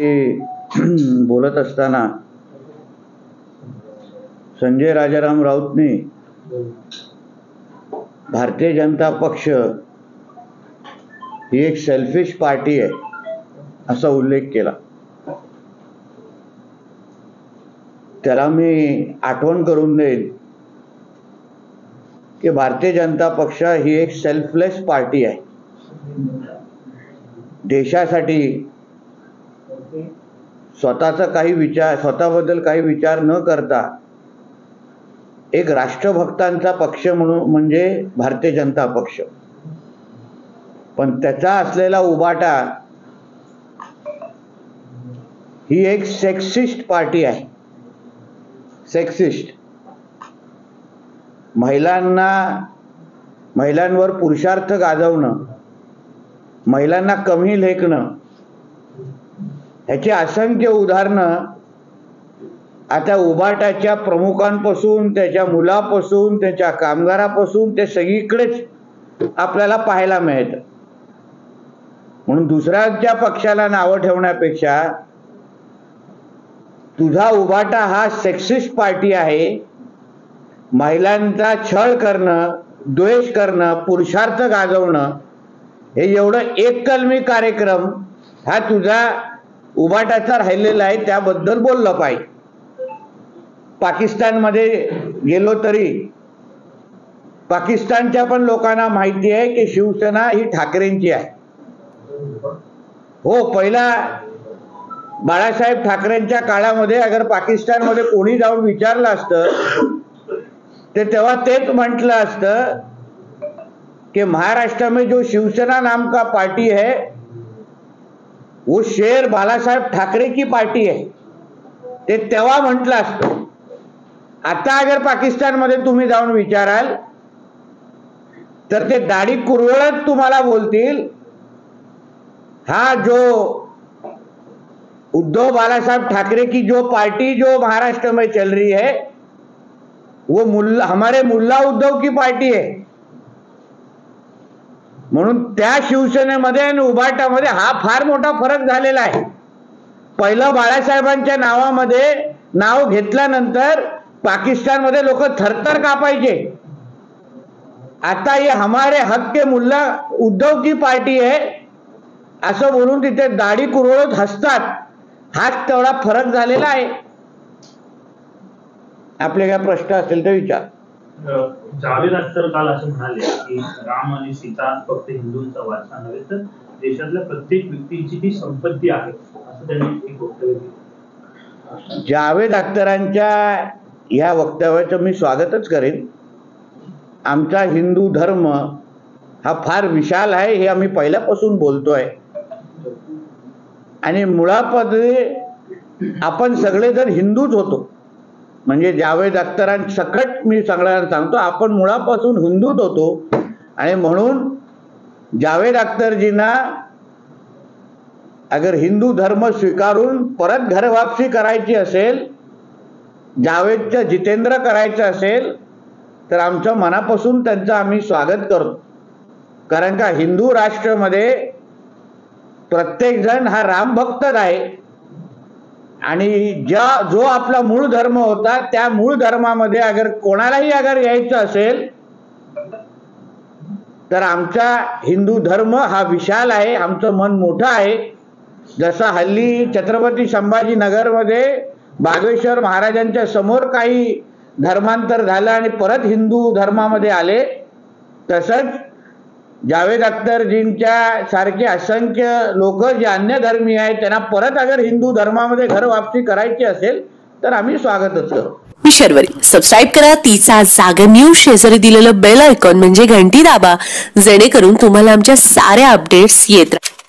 ते बोलत असताना संजय राजाराम राऊतने भारतीय जनता पक्ष ही एक सेल्फिश पार्टी आहे असा उल्लेख केला. त्याला मी आठवण करून देईन की भारतीय जनता पक्ष ही एक सेल्फलेस पार्टी आहे. देशासाठी स्वतःचा काही विचार स्वतःबद्दल काही विचार न करता एक राष्ट्रभक्तांचा पक्ष म्हणून म्हणजे भारतीय जनता पक्ष. पण त्याचा असलेला उबाटा ही एक सेक्सिस्ट पार्टी आहे. सेक्सिस्ट महिलांना महिलांवर पुरुषार्थ गाजवणं महिलांना कमी लेखणं ह्याची असंख्य उदाहरणं आता उबाटाच्या प्रमुखांपासून त्याच्या मुलापासून त्याच्या कामगारापासून ते सगळीकडेच आपल्याला पाहायला मिळतं. म्हणून दुसऱ्याच्या पक्षाला नावं ठेवण्यापेक्षा तुझा उबाटा हा सेक्सिस्ट पार्टी आहे. महिलांचा छळ करणं द्वेष करणं पुरुषार्थ गाजवणं हे एवढं एककलमी कार्यक्रम हा तुझा उबाटाचा राहिलेला आहे त्याबद्दल बोललं पाहिजे. पाकिस्तानमध्ये गेलो तरी पाकिस्तानच्या पण लोकांना माहिती आहे की शिवसेना ही ठाकरेंची आहे. हो पहिला बाळासाहेब ठाकरेंच्या काळामध्ये अगर पाकिस्तानमध्ये कोणी जाऊन विचारलं असतं ते तेव्हा तेच म्हटलं असतं कि महाराष्ट्र में जो शिवसेना नाम का पार्टी है वो शेर बालासाहेब ठाकरे की पार्टी आहे ते तेव्हा म्हटलं असतं आता अगर पाकिस्तानमध्ये तुम्ही जाऊन विचाराल तर ते दाढी कुरवळत तुम्हाला बोलतील हा जो उद्धव बालासाहेब ठाकरे की जो पार्टी जो महाराष्ट्र में चल रही है वो मुल्ला हमारे मुल्ला उद्धव की पार्टी है। म्हणून त्या शिवसेनेमध्ये आणि उभाटामध्ये हा फार मोठा फरक झालेला आहे. पहिलं बाळासाहेबांच्या नावामध्ये नाव घेतल्यानंतर पाकिस्तानमध्ये लोक थरथर कापायचे. आता हे हमारे हक के मुल्ला उद्धव की पार्टी आहे असं बोलून तिथे दाढी कुरवळत हसतात. हाच तेवढा फरक झालेला आहे. आपले काय प्रश्न असेल तर विचार. जावेद अख्तर काल असे म्हणाले की राम आणि सीता फक्त हिंदूंचा वारसा नव्हे तर देशातल्या प्रत्येक व्यक्तीची ती संपत्ती आहे असं त्यांनी एक वक्तव्य केलं जावेद अख्तरांच्या ह्या वक्तव्याचं मी स्वागतच करेन. आमचा हिंदू धर्म हा फार विशाल आहे हे आम्ही पहिल्यापासून बोलतोय. आणि मुळापदे आपण सगळेजण हिंदूच होतो. म्हणजे जावेद अख्तरांसकट मी सगळ्यांना सांगतो आपण मुळापासून हिंदूत होतो. आणि म्हणून जावेद अख्तरजींना अगर हिंदू धर्म स्वीकारून परत घर वापसी करायची असेल जावेदचं जितेंद्र करायचं असेल तर आमच्या मनापासून त्यांचं आम्ही स्वागत करतो. कारण का हिंदू राष्ट्रमध्ये प्रत्येक जण हा रामभक्तच आहे. आणि ज्या जो आपला मूळ धर्म होता त्या मूळ धर्मामध्ये अगर कोणालाही अगर यायचं असेल तर आमचा हिंदू धर्म हा विशाल आहे आमचं मन मोठं आहे. जसं हल्ली छत्रपती संभाजीनगरमध्ये बागेश्वर महाराजांच्या समोर काही धर्मांतर झालं आणि परत हिंदू धर्मामध्ये आले तसंच जावेद अख्तरजींच्या सारखे असंख्य लोक जे अन्य धर्मी आहेत त्यांना परत अगर हिंदू धर्मामध्ये घर वापसी करायची असेल तर आम्ही स्वागतच करू मी शर्वरी. सबस्क्राईब करा. तिचा जागर न्यूज शेजारी दिलेलं बेल आयकॉन म्हणजे घंटी दाबा. जेणेकरून तुम्हाला आमच्या साऱ्या अपडेट्स येत राहतील